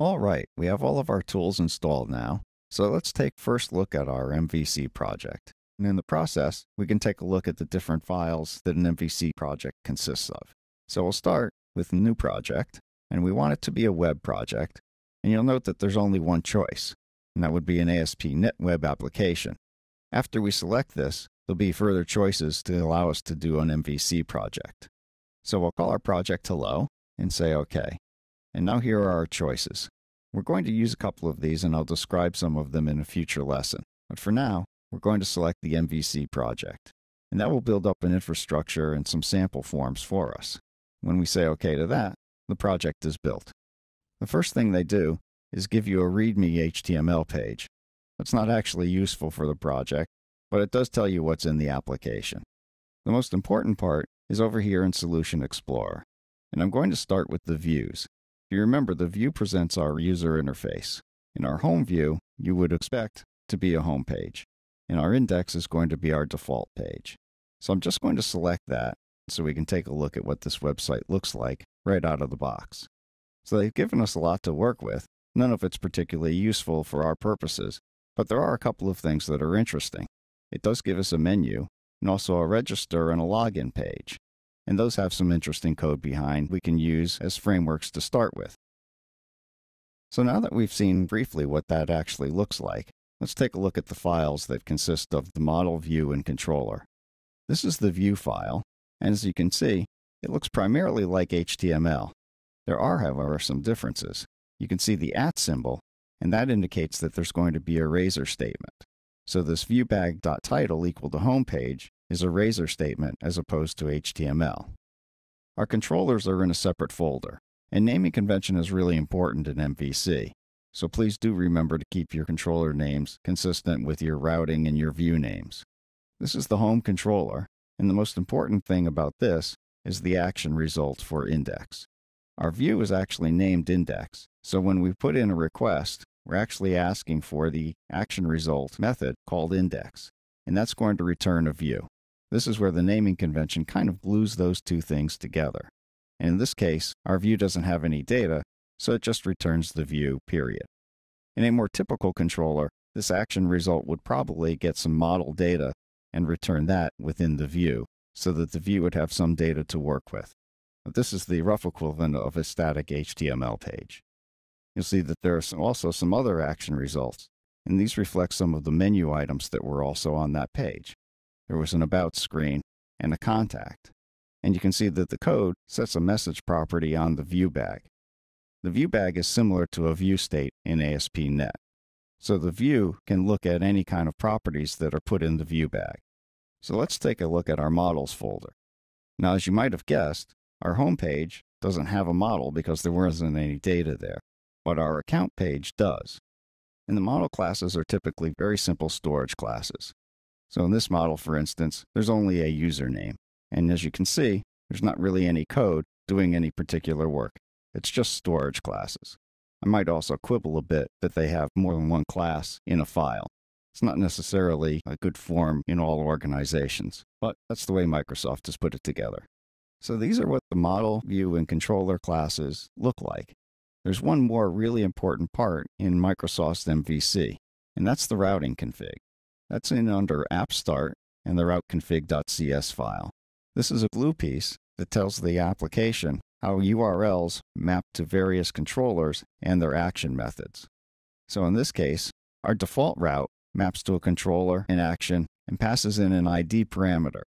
All right, we have all of our tools installed now. So let's take first look at our MVC project. And in the process, we can take a look at the different files that an MVC project consists of. So we'll start with new project, and we want it to be a web project. And you'll note that there's only one choice, and that would be an ASP.NET web application. After we select this, there'll be further choices to allow us to do an MVC project. So we'll call our project hello and say OK. And now here are our choices. We're going to use a couple of these and I'll describe some of them in a future lesson. But for now, we're going to select the MVC project. And that will build up an infrastructure and some sample forms for us. When we say OK to that, the project is built. The first thing they do is give you a README HTML page. That's not actually useful for the project, but it does tell you what's in the application. The most important part is over here in Solution Explorer, and I'm going to start with the views. You remember, the view presents our user interface. In our home view, you would expect to be a home page, and our index is going to be our default page. So I'm just going to select that so we can take a look at what this website looks like right out of the box. So they've given us a lot to work with. None of it's particularly useful for our purposes, but there are a couple of things that are interesting. It does give us a menu and also a register and a login page. And those have some interesting code behind we can use as frameworks to start with. So now that we've seen briefly what that actually looks like, let's take a look at the files that consist of the model view and controller. This is the view file, and as you can see, it looks primarily like HTML. There are, however, some differences. You can see the at symbol, and that indicates that there's going to be a razor statement. So this viewbag.title equal to homepage is a razor statement as opposed to HTML. Our controllers are in a separate folder, and naming convention is really important in MVC. So please do remember to keep your controller names consistent with your routing and your view names. This is the home controller, and the most important thing about this is the action result for index. Our view is actually named index, so when we put in a request, we're actually asking for the action result method called index, and that's going to return a view. This is where the naming convention kind of glues those two things together. And in this case, our view doesn't have any data, so it just returns the view, period. In a more typical controller, this action result would probably get some model data and return that within the view, so that the view would have some data to work with. This is the rough equivalent of a static HTML page. You'll see that there are also some other action results, and these reflect some of the menu items that were also on that page. There was an About screen and a contact, and you can see that the code sets a message property on the view bag. The view bag is similar to a view state in ASP.NET. So the view can look at any kind of properties that are put in the view bag. So let's take a look at our models folder. Now, as you might have guessed, our home page doesn't have a model because there wasn't any data there but our account page does. And the model classes are typically very simple storage classes. So in this model, for instance, there's only a username. And as you can see, there's not really any code doing any particular work. It's just storage classes. I might also quibble a bit that they have more than one class in a file. It's not necessarily a good form in all organizations, but that's the way Microsoft has put it together. So these are what the model, view, and controller classes look like. There's one more really important part in Microsoft's MVC, and that's the routing config. That's in under app start and the routeconfig.cs file. This is a glue piece that tells the application how URLs map to various controllers and their action methods. So in this case, our default route maps to a controller in action and passes in an ID parameter.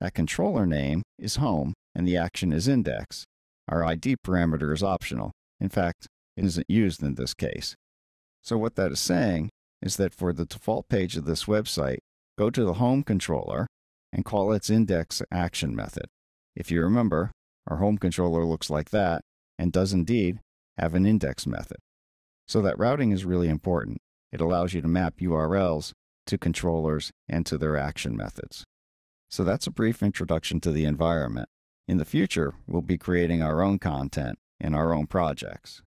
That controller name is home and the action is index. Our ID parameter is optional. In fact, it isn't used in this case. So, what that is saying is that for the default page of this website, go to the home controller and call its index action method. If you remember, our home controller looks like that and does indeed have an index method. So, that routing is really important. It allows you to map URLs to controllers and to their action methods. So, that's a brief introduction to the environment. In the future, we'll be creating our own content in our own projects.